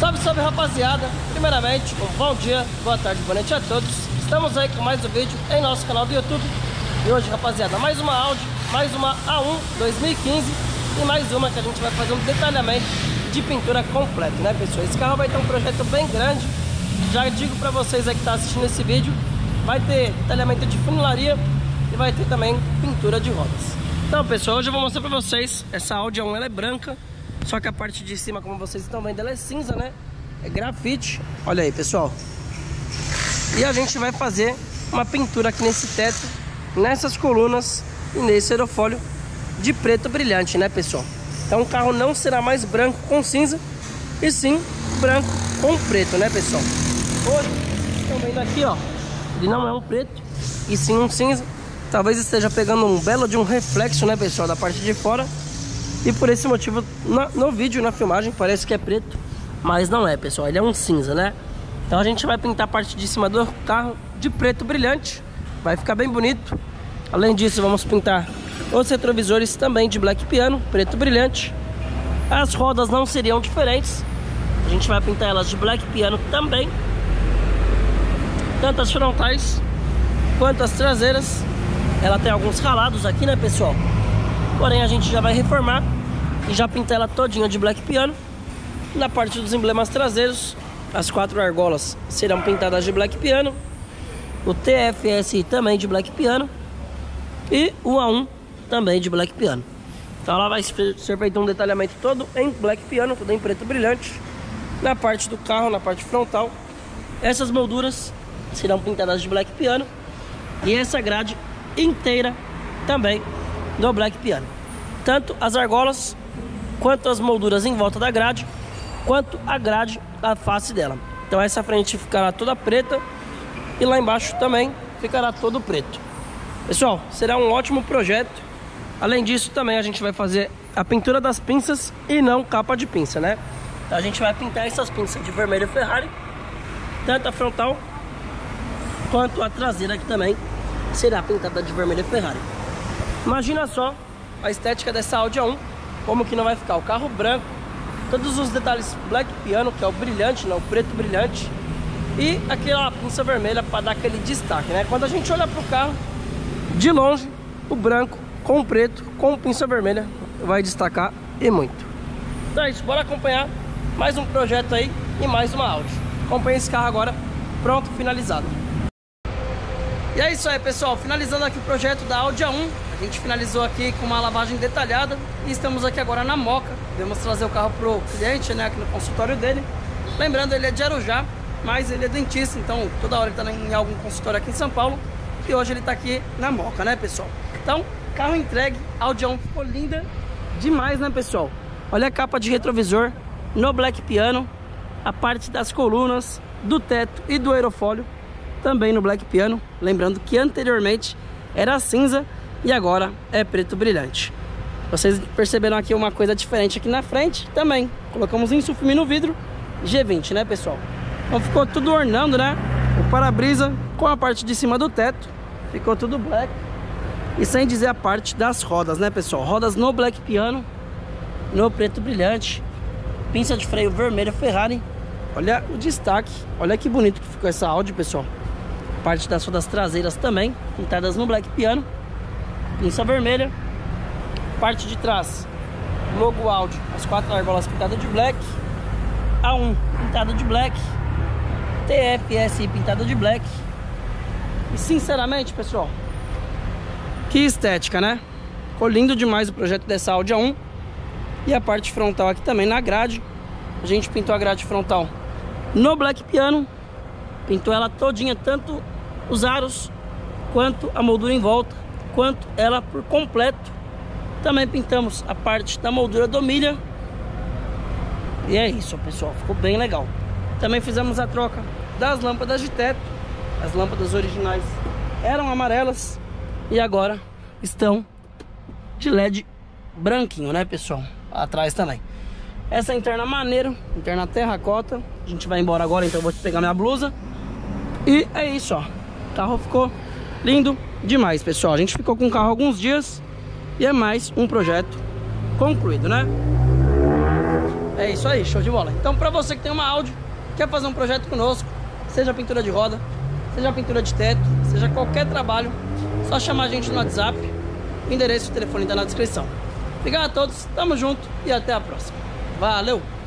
Salve, salve rapaziada! Primeiramente, um bom dia, boa tarde, boa noite a todos. Estamos aí com mais um vídeo em nosso canal do YouTube. E hoje, rapaziada, mais uma Audi, mais uma A1 2015 e mais uma que a gente vai fazer um detalhamento de pintura completo, né pessoal? Esse carro vai ter um projeto bem grande. Já digo pra vocês aí que tá assistindo esse vídeo, vai ter detalhamento de funilaria e vai ter também pintura de rodas. Então pessoal, hoje eu vou mostrar pra vocês, essa Audi A1 ela é branca, só que a parte de cima, como vocês estão vendo, ela é cinza, né? É grafite. Olha aí, pessoal. E a gente vai fazer uma pintura aqui nesse teto, nessas colunas e nesse aerofólio de preto brilhante, né, pessoal? Então o carro não será mais branco com cinza, e sim branco com preto, né, pessoal? Hoje, estão vendo aqui, ó, ele não é um preto, e sim um cinza. Talvez esteja pegando um belo de um reflexo, né, pessoal, da parte de fora. E por esse motivo, no, vídeo, na filmagem, parece que é preto, mas não é, pessoal. Ele é um cinza, né? Então a gente vai pintar a parte de cima do carro de preto brilhante. Vai ficar bem bonito. Além disso, vamos pintar os retrovisores também de black piano, preto brilhante. As rodas não seriam diferentes. A gente vai pintar elas de black piano também. Tanto as frontais quanto as traseiras. Ela tem alguns ralados aqui, né, pessoal? Porém, a gente já vai reformar e já pintar ela todinha de black piano. Na parte dos emblemas traseiros, as quatro argolas serão pintadas de black piano. O TFSI também de black piano. E o A1 também de black piano. Então ela vai ser feito um detalhamento todo em black piano, tudo em preto brilhante. Na parte do carro, na parte frontal. Essas molduras serão pintadas de black piano. E essa grade inteira também do black piano. Tanto as argolas, quanto as molduras em volta da grade, quanto a grade, a face dela. Então essa frente ficará toda preta e lá embaixo também ficará todo preto. Pessoal, será um ótimo projeto. Além disso, também a gente vai fazer a pintura das pinças e não capa de pinça, né? Então a gente vai pintar essas pinças de vermelho Ferrari, tanto a frontal quanto a traseira que também será pintada de vermelho Ferrari. Imagina só a estética dessa Audi A1, como que não vai ficar. O carro branco, todos os detalhes black piano, que é o brilhante, não, o preto brilhante, e aquela pinça vermelha para dar aquele destaque, né? Quando a gente olha para o carro, de longe, o branco com o preto, com pinça vermelha, vai destacar e muito. Então é isso, bora acompanhar mais um projeto aí e mais uma Audi. Acompanhe esse carro agora, pronto, finalizado. E é isso aí, pessoal. Finalizando aqui o projeto da Audi A1. A gente finalizou aqui com uma lavagem detalhada e estamos aqui agora na Moca. Vamos trazer o carro pro cliente, né, aqui no consultório dele. Lembrando, ele é de Arujá, mas ele é dentista, então toda hora ele está em algum consultório aqui em São Paulo. E hoje ele está aqui na Moca, né, pessoal? Então, carro entregue, Audi A1 ficou linda demais, né, pessoal? Olha a capa de retrovisor no Black Piano, a parte das colunas, do teto e do aerofólio também no black piano, lembrando que anteriormente era cinza e agora é preto brilhante. Vocês perceberam aqui uma coisa diferente aqui na frente também. Colocamos insufilme no vidro G20, né, pessoal? Então ficou tudo ornando, né? O para-brisa com a parte de cima do teto. Ficou tudo black. E sem dizer a parte das rodas, né, pessoal? Rodas no black piano, no preto brilhante. Pinça de freio vermelha Ferrari. Olha o destaque. Olha que bonito que ficou essa Audi, pessoal. Parte das rodas traseiras também, pintadas no black piano. Pinça vermelha. Parte de trás, logo Audi, as quatro argolas pintadas de black. A1 pintada de black. TFSI pintada de black. E sinceramente, pessoal, que estética, né? Ficou lindo demais o projeto dessa Audi A1. E a parte frontal aqui também na grade. A gente pintou a grade frontal no black piano. Pintou ela todinha, tanto os aros, quanto a moldura em volta, quanto ela por completo. Também pintamos a parte da moldura do milha. E é isso, pessoal. Ficou bem legal. Também fizemos a troca das lâmpadas de teto. As lâmpadas originais eram amarelas e agora estão de LED branquinho, né, pessoal? Atrás também. Essa interna maneiro, interna terracota. A gente vai embora agora, então eu vou pegar minha blusa. E é isso, ó. O carro ficou lindo demais, pessoal. A gente ficou com o carro alguns dias E é mais um projeto concluído, né? É isso aí, show de bola. Então, para você que tem uma áudio, quer fazer um projeto conosco, seja pintura de roda, seja pintura de teto, seja qualquer trabalho, só chamar a gente no WhatsApp. Endereço e telefone está na descrição. Obrigado a todos, tamo junto e até a próxima. Valeu!